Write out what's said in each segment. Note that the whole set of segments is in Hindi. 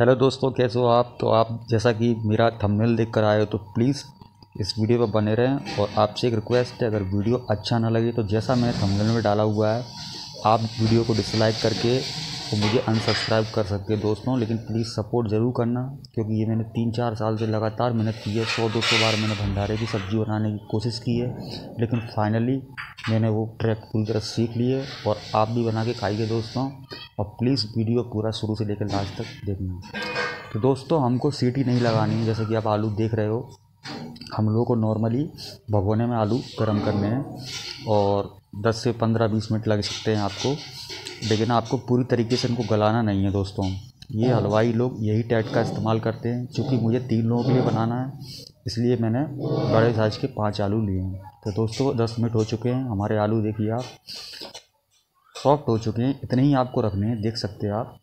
हेलो दोस्तों, कैसे हो आप? तो आप जैसा कि मेरा थंबनेल देख कर आए हो तो प्लीज़ इस वीडियो पर बने रहें और आपसे एक रिक्वेस्ट है, अगर वीडियो अच्छा ना लगे तो जैसा मैंने थंबनेल में डाला हुआ है, आप वीडियो को डिसलाइक करके तो मुझे अनसब्सक्राइब कर सकते हैं दोस्तों, लेकिन प्लीज़ सपोर्ट ज़रूर करना, क्योंकि ये मैंने तीन चार साल से लगातार मेहनत की है सौ दो सौ बार मैंने भंडारे की सब्ज़ी बनाने की कोशिश की है, लेकिन फाइनली मैंने वो ट्रैक पूरी तरह सीख ली है और आप भी बना के खाइए दोस्तों। और प्लीज़ वीडियो पूरा शुरू से लेकर लास्ट तक देखना। तो दोस्तों हमको सीटी नहीं लगानी है। जैसे कि आप आलू देख रहे हो हम लोगों को नॉर्मली भगोने में आलू गर्म करने हैं और 10 से 15-20 मिनट लग सकते हैं आपको। लेकिन आपको पूरी तरीके से इनको गलाना नहीं है दोस्तों। ये। हलवाई लोग यही टैट का इस्तेमाल करते हैं क्योंकि मुझे तीन लोगों के लिए बनाना है इसलिए मैंने बड़े साइज़ के पाँच आलू लिए हैं। तो दोस्तों दस मिनट हो चुके हैं हमारे आलू देखिए आप। सॉफ्ट हो चुके हैं, इतने ही आपको रखने हैं, देख सकते हैं आप।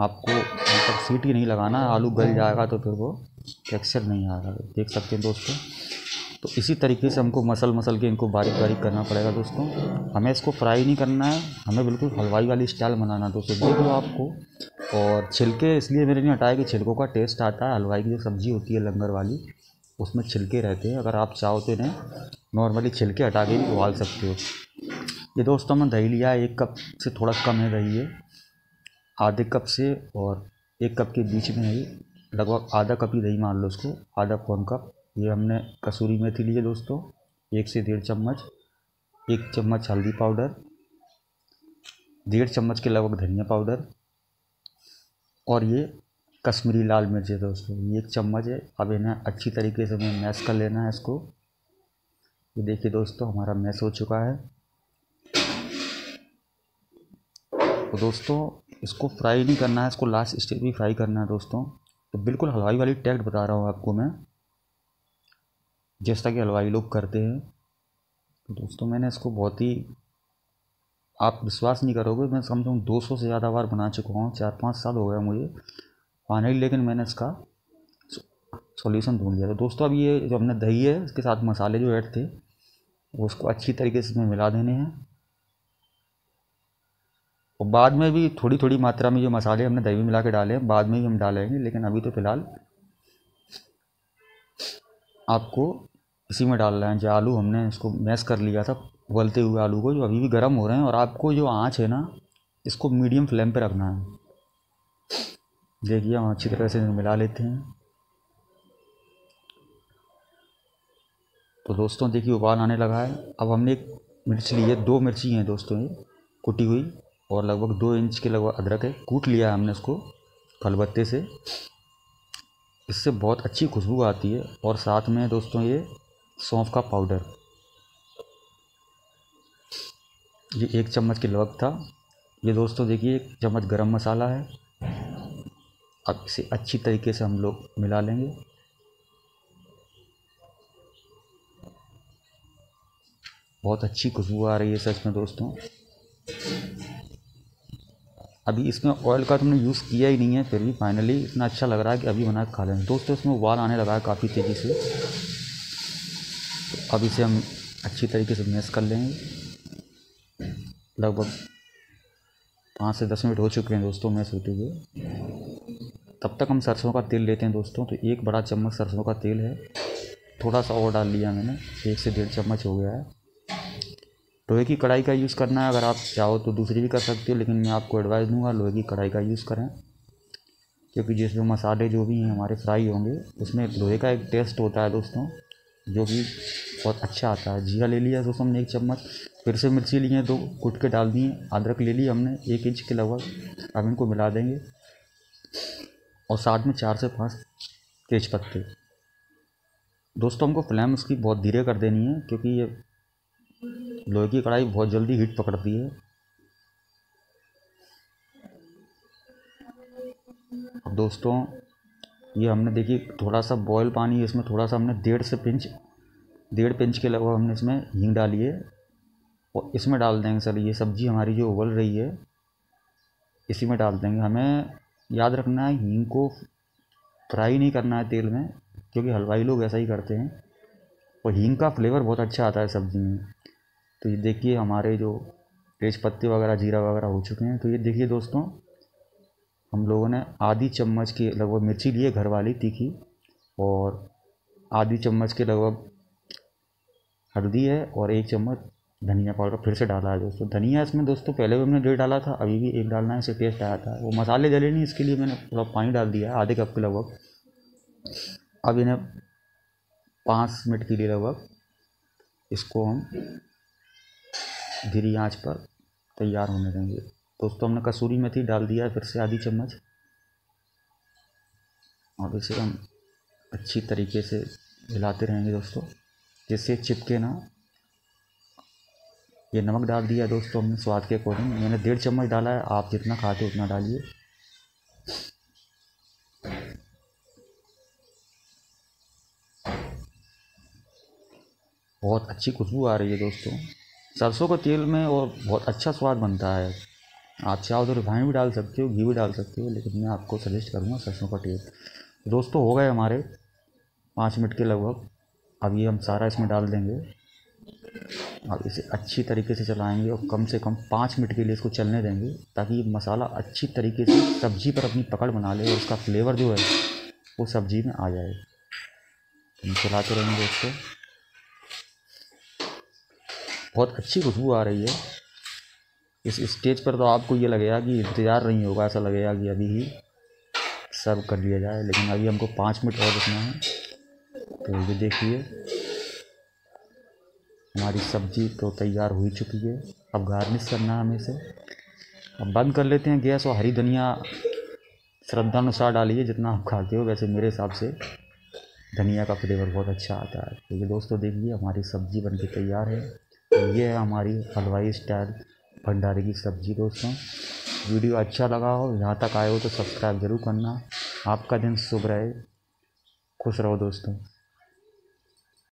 आपको मतलब सीटी नहीं लगाना, आलू गल जाएगा तो फिर वो टेक्सचर नहीं आएगा। देख सकते हैं दोस्तों। तो इसी तरीके से हमको मसल मसल के इनको बारीक बारीक करना पड़ेगा दोस्तों। हमें इसको फ्राई नहीं करना है, हमें बिल्कुल हलवाई वाली स्टाइल बनाना दोस्तों। देख लो आपको। और छिलके, इसलिए मेरे नहीं हटाया कि छिलकों का टेस्ट आता है। हलवाई की जो सब्ज़ी होती है, लंगर वाली, उसमें छिलके रहते हैं। अगर आप चाहो तो इन्हें नॉर्मली छिलके हटा के भी उबाल सकते हो। ये दोस्तों मैंने दही लिया, एक कप से थोड़ा कम है दही है आधे कप से और एक कप के बीच में है, लगभग आधा कप ही दही मान लो उसको, आधा पौन कप। ये हमने कसूरी मेथी ली है दोस्तों, एक से डेढ़ चम्मच, एक चम्मच हल्दी पाउडर, डेढ़ चम्मच के लगभग धनिया पाउडर और ये कश्मीरी लाल मिर्च है दोस्तों। ये एक चम्मच है, अब इन्हें अच्छी तरीके से हमें मैश कर लेना है इसको। ये देखिए दोस्तों, हमारा मैश हो चुका है तो दोस्तों, इसको फ्राई नहीं करना है, इसको लास्ट स्टेज भी फ्राई करना है दोस्तों। तो बिल्कुल हलवाई वाली टैक्ट बता रहा हूँ आपको मैं। जैसा कि हलवाई लोग करते हैं। तो दोस्तों, मैंने इसको बहुत ही, आप विश्वास नहीं करोगे, मैं समझूँ दो सौ से ज़्यादा बार बना चुका हूँ, चार पाँच साल हो गया मुझे। फाइनली लेकिन मैंने इसका सॉल्यूशन ढूंढ लिया। तो दोस्तों, अब ये जो हमने दही है, इसके साथ मसाले जो ऐड थे, वो उसको अच्छी तरीके से इसमें मिला देने हैं। और बाद में भी थोड़ी थोड़ी मात्रा में जो मसाले हमने दही मिला के डाले हैं, बाद में भी हम डालेंगे लेकिन अभी तो फ़िलहाल आपको इसी में डाल रहे हैं। जो आलू हमने इसको मैश कर लिया था, उबलते हुए आलू को, जो अभी भी गर्म हो रहे हैं, और आपको जो आँच है ना, इसको मीडियम फ्लेम पे रखना है। देखिए, हम अच्छी तरह से मिला लेते हैं। तो दोस्तों, देखिए, उबाल आने लगा है। अब हमने एक मिर्च ली है, दो मिर्ची हैं दोस्तों, ये कुटी हुई। और लगभग दो इंच के लगभग अदरक है। कूट लिया हमने इसको खलबत्ते से। इससे बहुत अच्छी खुशबू आती है। और साथ में दोस्तों ये सौंफ का पाउडर। ये एक चम्मच के लगभग था। ये दोस्तों देखिए, एक चम्मच गरम मसाला है। अब इसे अच्छी तरीके से हम लोग मिला लेंगे। बहुत अच्छी खुशबू आ रही है सच में दोस्तों। अभी इसमें ऑयल का तुमने यूज़ किया ही नहीं है, फिर भी फाइनली इतना अच्छा लग रहा है कि अभी बना खा लें। दोस्तों, इसमें उबाल आने लगा है काफ़ी तेज़ी से। तो अब इसे हम अच्छी तरीके से मैश कर लेंगे लगभग पाँच से दस मिनट हो चुके हैं दोस्तों मैस होते हुए। तब तक हम सरसों का तेल लेते हैं दोस्तों। तो एक बड़ा चम्मच सरसों का तेल है। थोड़ा सा और डाल लिया मैंने। एक से डेढ़ चम्मच हो गया है। लोहे की कढ़ाई का यूज़ करना है। अगर आप चाहो तो दूसरी भी कर सकते हो, लेकिन मैं आपको एडवाइस दूँगा, लोहे की कढ़ाई का यूज़ करें। क्योंकि जिसमें मसाले जो भी हैं हमारे फ्राई होंगे, उसमें लोहे का एक टेस्ट होता है दोस्तों, जो कि बहुत अच्छा आता है। जीरा ले लिया दोस्तों हमने एक चम्मच, फिर से मिर्ची लिए दो, कुट के डाल दिए अदरक ले लिया हमने एक इंच के लगभग। अब इनको मिला देंगे। और साथ में चार से पाँच तेज पत्ते। दोस्तों हमको फ्लेम उसकी बहुत धीरे कर देनी है, क्योंकि ये लोहे की कढ़ाई बहुत जल्दी हीट पकड़ती है। दोस्तों, ये हमने देखी थोड़ा सा बॉयल पानी, इसमें थोड़ा सा हमने डेढ़ से पिंच डेढ़ पिंच के लगभग हमने इसमें हींग डाली है। और इसमें डाल देंगे सर, ये सब्ज़ी हमारी जो उबल रही है, इसी में डाल देंगे। हमें याद रखना है, हींग को फ्राई नहीं करना है तेल में, क्योंकि हलवाई लोग ऐसा ही करते हैं। और हींग का फ्लेवर बहुत अच्छा आता है सब्ज़ी में। तो ये देखिए हमारे जो तेज पत्ते वगैरह, जीरा वगैरह हो चुके हैं। तो ये देखिए दोस्तों, हम लोगों ने आधी चम्मच की लगभग मिर्ची लिए घर वाली तीखी, और आधी चम्मच के लगभग हल्दी है और एक चम्मच धनिया पाउडर फिर से डाला है दोस्तों। धनिया इसमें दोस्तों पहले भी हमने डेढ़ डाला था, अभी भी एक डालना है, इसे टेस्ट आया था। वो मसाले जले नहीं, इसके लिए मैंने थोड़ा पानी डाल दिया आधे कप के लगभग। अब इन्हें पाँच मिनट के लिए लगभग इसको हम धीरी आँच पर तैयार होने देंगे। दोस्तों, हमने कसूरी मेथी डाल दिया है, फिर से आधी चम्मच। और इसे हम अच्छी तरीके से हिलाते रहेंगे दोस्तों, जिससे चिपके ना। ये नमक डाल दिया दोस्तों हमने स्वाद के अकॉर्डिंग। मैंने डेढ़ चम्मच डाला है, आप जितना खाते उतना डालिए। बहुत अच्छी खुशबू आ रही है दोस्तों। सरसों के तेल में और बहुत अच्छा स्वाद बनता है। आप चाहो तो रिफाइन भी डाल सकते हो, घी भी डाल सकते हो, लेकिन मैं आपको सजेस्ट करूँगा सरसों का तेल। दोस्तों, हो गए हमारे पाँच मिनट के लगभग। अब ये हम सारा इसमें डाल देंगे। अब इसे अच्छी तरीके से चलाएँगे और कम से कम पाँच मिनट के लिए इसको चलने देंगे, ताकि मसाला अच्छी तरीके से सब्ज़ी पर अपनी पकड़ बना ले और उसका फ्लेवर जो है, वो सब्ज़ी में आ जाए। हम चलाते रहेंगे दोस्तों। बहुत अच्छी खुशबू आ रही है। इस स्टेज पर तो आपको ये लगेगा कि इंतज़ार नहीं होगा, ऐसा लगेगा कि अभी ही सर्व कर लिया जाए, लेकिन अभी हमको पाँच मिनट और रुकना है। तो ये देखिए, हमारी सब्ज़ी तो तैयार हो ही चुकी है। अब गार्निश करना है हमें इसे। अब बंद कर लेते हैं गैस और हरी धनिया श्रद्धानुसार डालिए, जितना आप खाते हो। वैसे मेरे हिसाब से धनिया का फ्लेवर बहुत अच्छा आता है। तो ये दोस्तों देखिए, हमारी सब्ज़ी बन के तैयार है। ये है हमारी हलवाई स्टाइल भंडारे की सब्ज़ी दोस्तों। वीडियो अच्छा लगा हो, यहाँ तक आए हो तो सब्सक्राइब ज़रूर करना। आपका दिन शुभ रहे। खुश रहो दोस्तों।